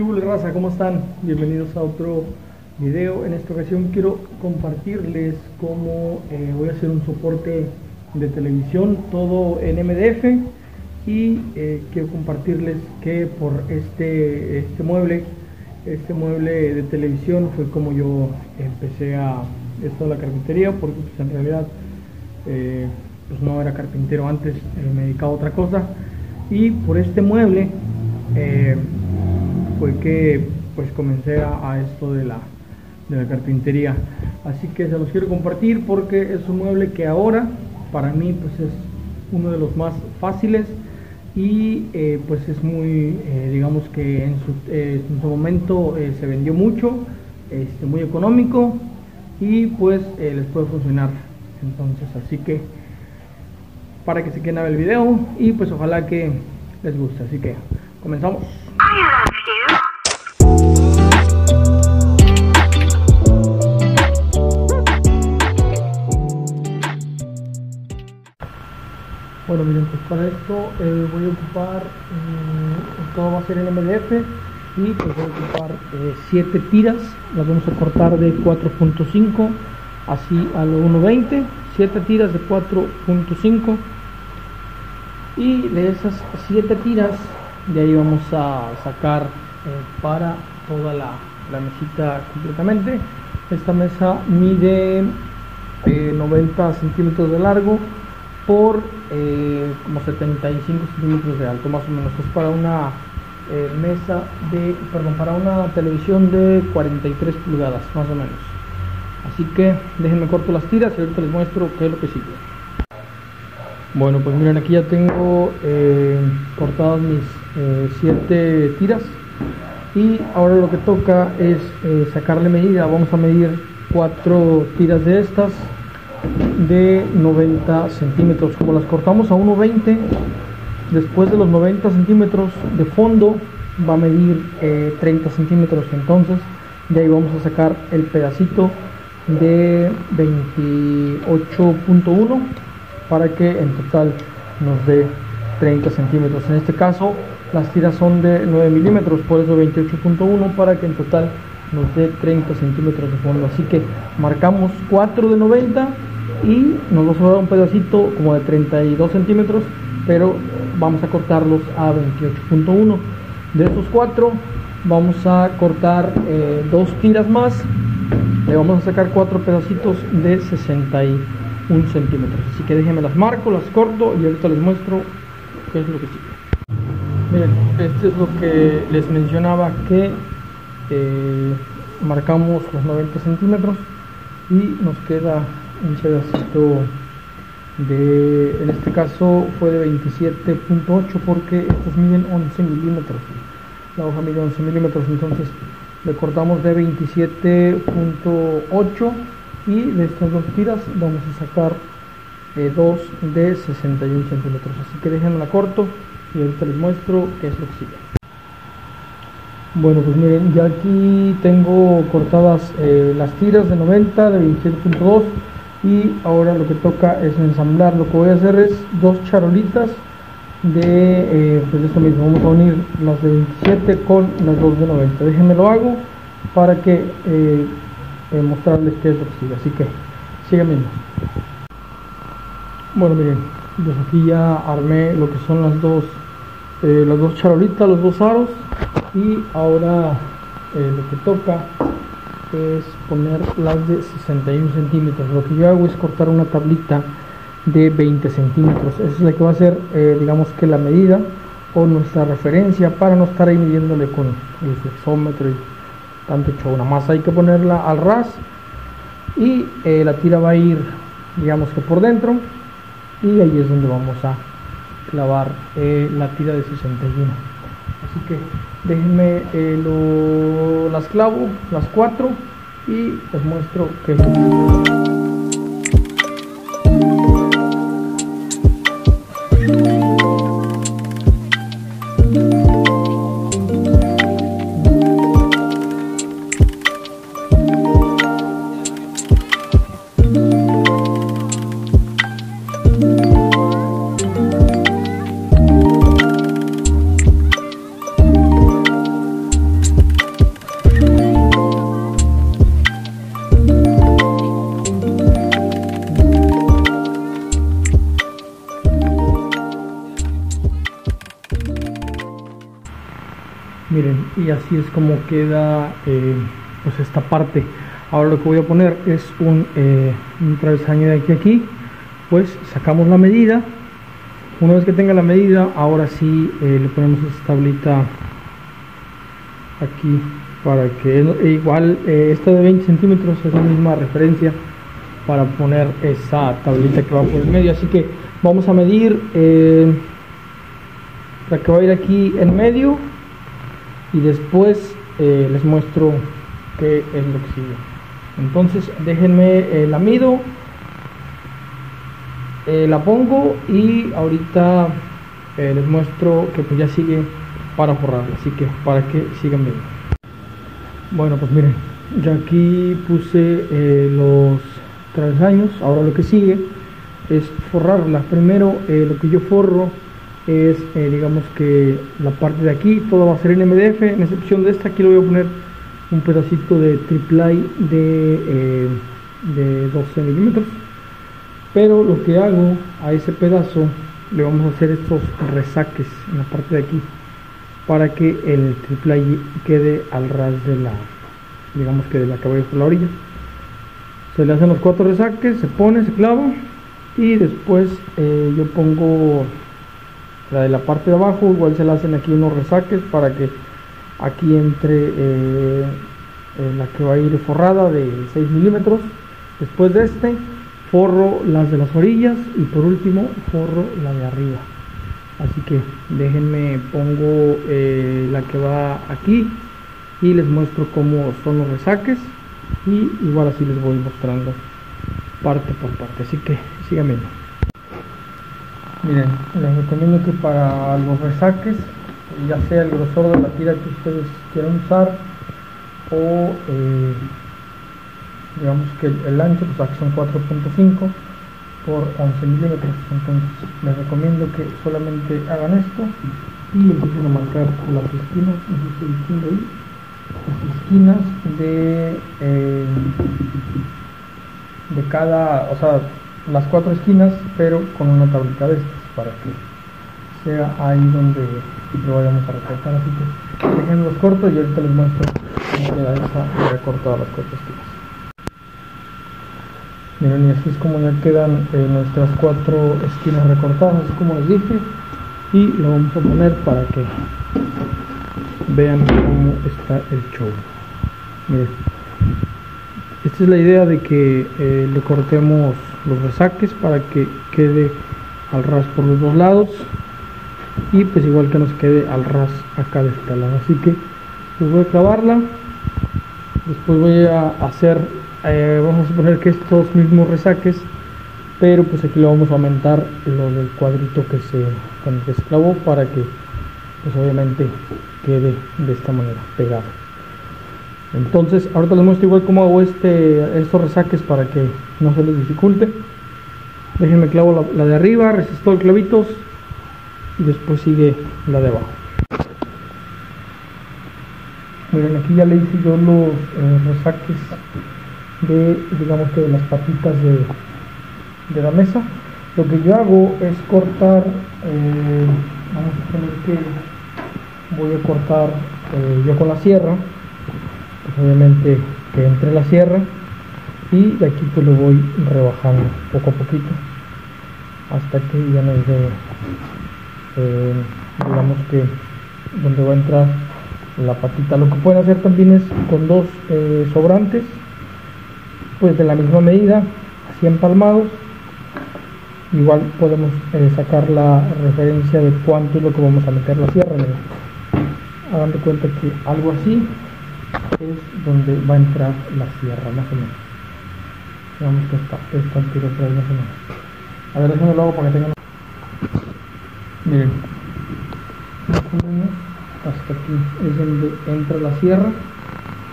¿Qué hubo? ¿Cómo están? Bienvenidos a otro video. En esta ocasión quiero compartirles cómo eh, voy a hacer un soporte de televisión, todo en MDF. Y eh, quiero compartirles que por este, este mueble, este mueble de televisión fue como yo empecé a esto la carpintería, porque pues, en realidad eh, pues no era carpintero antes, me dedicaba a otra cosa. Y por este mueble fue que pues comencé a, esto de la, de la carpintería. Así que se los quiero compartir porque es un mueble que ahora para mí pues es uno de los más fáciles y eh, pues es muy eh, digamos que en su, eh, momento se vendió mucho este, muy económico y pues les puede funcionar. Entonces así que para que se queden a ver el video y pues ojalá que les guste. Así que comenzamos Bueno, miren, pues para esto eh, voy a ocupar, mm, todo va a ser en MDF y pues voy a ocupar 7 eh, tiras, las vamos a cortar de 4.5 así a lo 1.20, 7 tiras de 4.5 y de esas 7 tiras de ahí vamos a sacar eh, para toda la, la, mesita completamente. Esta mesa mide 90 centímetros de largo por eh, como 75 centímetros de alto más o menos. Es para una eh, mesa de perdón para una televisión de 43 pulgadas más o menos. Así que déjenme corto las tiras y ahorita les muestro qué es lo que sigue. Bueno pues miren aquí ya tengo eh, cortadas mis 7 tiras. Y ahora lo que toca es sacarle medida. Vamos a medir 4 tiras de estas de 90 centímetros. Como las cortamos a 1,20, después de los 90 centímetros de fondo va a medir 30 eh, centímetros. Entonces de ahí vamos a sacar el pedacito de 28.1 para que en total nos dé 30 centímetros. En este caso las tiras son de 9 milímetros, por eso 28.1 para que en total nos dé 30 centímetros de fondo. Así que marcamos 4 de 90 y nos va a sobrar un pedacito como de 32 centímetros pero vamos a cortarlos a 28.1 de esos cuatro vamos a cortar eh, dos tiras más. Le vamos a sacar cuatro pedacitos de 61 centímetros. Así que déjenme las marco las corto y ahorita les muestro qué es lo que sigue. Miren este es lo que les mencionaba que eh, marcamos los 90 centímetros y nos queda un pedacito de, en este caso fue de 27.8 porque estos miden 11 milímetros, la hoja mide 11 milímetros, entonces le cortamos de 27.8 y de estas dos tiras vamos a sacar eh, dos de 61 centímetros, así que déjenme la corto y ahorita les muestro qué es lo que sigue. Bueno, pues miren, ya aquí tengo cortadas eh, las tiras de 90, de 27.2 y ahora lo que toca es ensamblar. Lo que voy a hacer es dos charolitas de eh, pues esto mismo. Vamos a unir las de 27 con las dos de 90 déjenme lo hago para que eh, eh, mostrarles qué es lo que sigue. Así que sigan viendo. Bueno miren pues aquí ya armé lo que son las dos las dos charolitas los dos aros. Y ahora lo que toca es poner las de 61 centímetros. Lo que yo hago es cortar una tablita de 20 centímetros. Esa es la que va a ser eh, digamos que la medida o nuestra referencia para no estar ahí midiéndole con el flexómetro y tanto una más hay que ponerla al ras y eh, la tira va a ir digamos que por dentro y ahí es donde vamos a clavar eh, la tira de 61 así que déjenme eh, las clavo las cuatro y les muestro que y así es como queda eh, pues esta parte. Ahora lo que voy a poner es un, eh, un travesaño de aquí a aquí. Pues sacamos la medida. Una vez que tenga la medida ahora sí eh, le ponemos esta tablita aquí para que igual esta de 20 centímetros es la misma referencia para poner esa tablita que va por el medio. Así que vamos a medir la que va a ir aquí en medio y después eh, les muestro qué es lo que sigue. Entonces déjenme la mido eh, la pongo y ahorita eh, les muestro que pues ya sigue para forrarla así que para que sigan viendo. Bueno pues miren ya aquí puse los años ahora lo que sigue es forrarla. Primero lo que yo forro es eh, digamos que la parte de aquí todo va a ser en MDF en excepción de esta aquí le voy a poner un pedacito de triple de, eh, de 12 milímetros. Pero lo que hago a ese pedazo le vamos a hacer estos resaques en la parte de aquí para que el triple quede al ras de la digamos que de la cabeza por la orilla. Se le hacen los cuatro resaques se pone se clava y después eh, yo pongo la de la parte de abajo igual se le hacen aquí unos resaques para que aquí entre eh, la que va a ir forrada de 6 milímetros. Después de este forro las de las orillas y por último forro la de arriba. Así que déjenme pongo eh, la que va aquí y les muestro cómo son los resaques y igual así les voy mostrando parte por parte. Así que síganme Miren, les recomiendo que para los resaques, ya sea el grosor de la tira que ustedes quieran usar o eh, digamos que el, ancho, pues aquí son 4.5 por 11 milímetros. Entonces les recomiendo que solamente hagan esto y empiecen a marcar las esquinas, ahí, las esquinas de, eh, de cada, o sea, las cuatro esquinas pero con una tablita de estas para que sea ahí donde lo vayamos a recortar. Así que dejen los cortos y ahorita les muestro cómo queda esa recortada las cuatro esquinas. Miren y así es como ya quedan eh, nuestras cuatro esquinas recortadas así como les dije. Y lo vamos a poner para que vean cómo está el show. Miren esta es la idea de que eh, le cortemos los resaques para que quede al ras por los dos lados y pues igual que nos quede al ras acá de este lado. Así que pues voy a clavarla. Después voy a hacer eh, vamos a suponer que estos mismos resaques pero pues aquí le vamos a aumentar lo del cuadrito que se, con el que se clavó para que pues obviamente quede de esta manera pegado entonces ahorita les muestro igual cómo hago este estos resaques para que no se les dificulte. Déjenme clavo la, de arriba resisto el clavitos y después sigue la de abajo. Miren aquí ya le hice yo los eh, resaques de digamos que de las patitas de, de la mesa. Lo que yo hago es cortar eh, vamos a poner que voy a cortar eh, yo con la sierra pues obviamente que entre la sierra y de aquí pues lo voy rebajando poco a poquito hasta que ya nos dé eh, digamos que donde va a entrar la patita. Lo que pueden hacer también es con dos eh, sobrantes pues de la misma medida así empalmados. Igual podemos eh, sacar la referencia de cuánto es lo que vamos a meter la sierra hagan de cuenta que algo así es donde va a entrar la sierra más o menos. Digamos que está esta altura por ahí más o menos. A ver déjenme lo hago para que tengan miren. Hasta aquí es donde entra la sierra.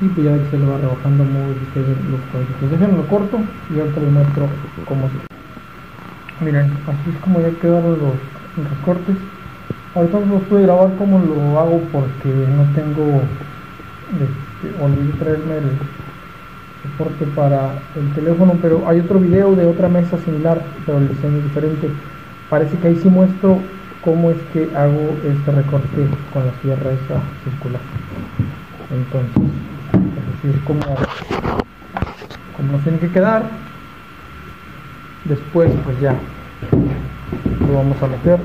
Y pues ya se le va rebajando modo ustedes los cuadritos. Déjenme lo corto y ahorita les muestro cómo se miren así es como ya quedaron los, los recortes. Ahorita no los puedo grabar como lo hago porque no tengo este, olvidé traerme el soporte para el teléfono pero hay otro video de otra mesa similar pero el diseño es diferente. Parece que ahí sí muestro cómo es que hago este recorte con la sierra esa circular. Entonces es decir como como nos tiene que quedar. Después pues ya lo vamos a meter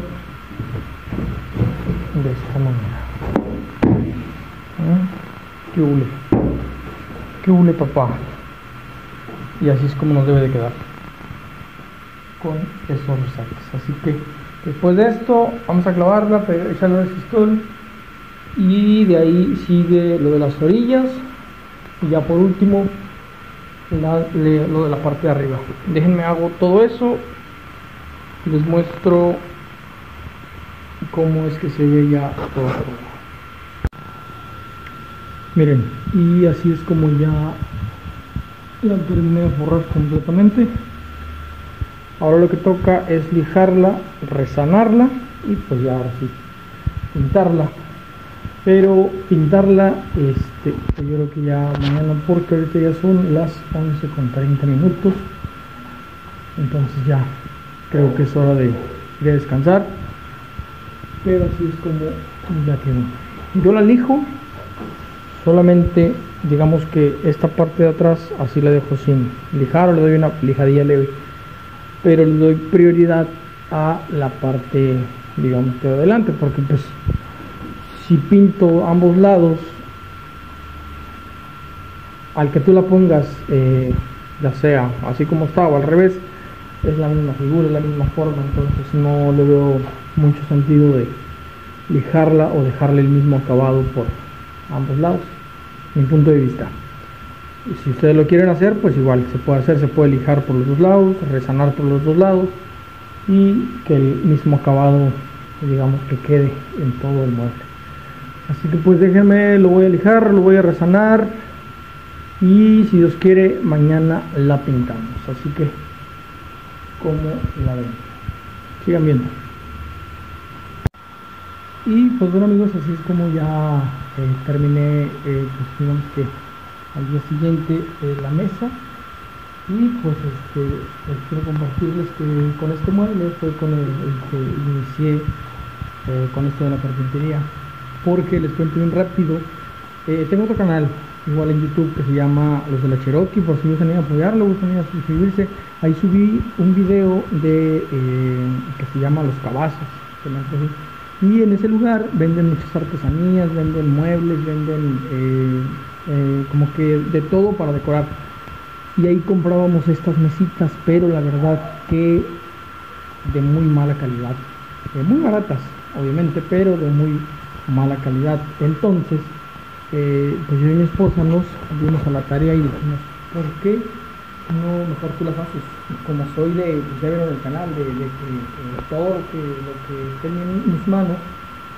de esta manera. ¿Mm? Qué hule qué hule papá y así es como nos debe de quedar. Con esos resaltes. Así que después de esto vamos a clavarla echarle resistor y de ahí sigue lo de las orillas. Y ya por último lo de la parte de arriba. Déjenme hago todo eso. Y les muestro cómo es que se ve ya todo miren y así es como ya la terminé de forrar completamente. Ahora lo que toca es lijarla resanarla y pues ya ahora sí pintarla. Pero pintarla este yo creo que ya mañana porque ahorita ya son las 11 con 30 minutos. Entonces ya creo que es hora de ir a descansar. Pero así es como ya quedó. Yo la lijo solamente digamos que esta parte de atrás así la dejo sin lijar o le doy una lijadilla leve pero le doy prioridad a la parte digamos de adelante porque pues si pinto ambos lados, al que tú la pongas, eh, ya sea así como está o al revés, es la misma figura, es la misma forma, entonces no le veo mucho sentido de lijarla o dejarle el mismo acabado por ambos lados, mi punto de vista. Y si ustedes lo quieren hacer, pues igual se puede hacer, se puede lijar por los dos lados, resanar por los dos lados y que el mismo acabado, digamos, que quede en todo el mueble. Así que pues déjenme, lo voy a lijar, lo voy a resanar y si Dios quiere mañana la pintamos. Así que como la ven. Sigan viendo. Y pues bueno amigos, así es como ya eh, terminé, eh, pues digamos que al día siguiente eh, la mesa. Y pues este, pues, quiero compartirles que con este mueble fue con el que inicié con esto de la carpintería porque les cuento bien rápido. Tengo otro canal, igual en YouTube, que se llama Los de la Cherokee, por si gustan ir a apoyarlo, gustan ir a suscribirse. Ahí subí un video de que se llama Los Cabazos, y en ese lugar venden muchas artesanías, venden muebles, venden eh, como que de todo para decorar. Y ahí comprábamos estas mesitas, pero la verdad que de muy mala calidad, muy baratas, obviamente, pero de muy mala calidad. Entonces, eh, pues yo y mi esposa nos dimos a la tarea y dijimos, ¿por qué no mejor tú las haces? Como soy de, pues ya vieron el canal, de, eh, todo lo que, lo que tengo en mis manos,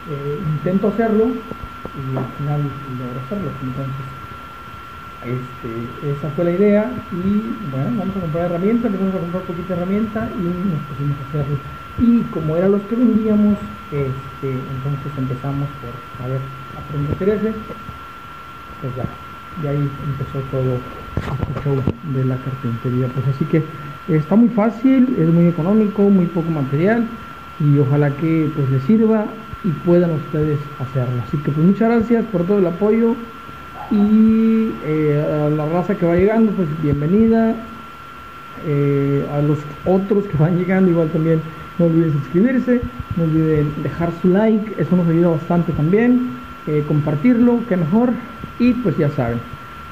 eh, intento hacerlo y al final logro hacerlo. Entonces, este, esa fue la idea y bueno, vamos a comprar herramientas, empezamos a comprar poquita herramienta y nos pusimos a hacerlo y como eran los que vendíamos, este, entonces empezamos por a ver, aprender a hacer ese, pues ya, y ahí empezó todo de la carpintería, pues así que está muy fácil, es muy económico, muy poco material y ojalá que pues les sirva y puedan ustedes hacerlo. Así que pues muchas gracias por todo el apoyo y eh, a la raza que va llegando, pues bienvenida. Eh, a los otros que van llegando igual también no olviden suscribirse, no olviden dejar su like, eso nos ayuda bastante también. Eh, compartirlo, que mejor. Y pues ya saben,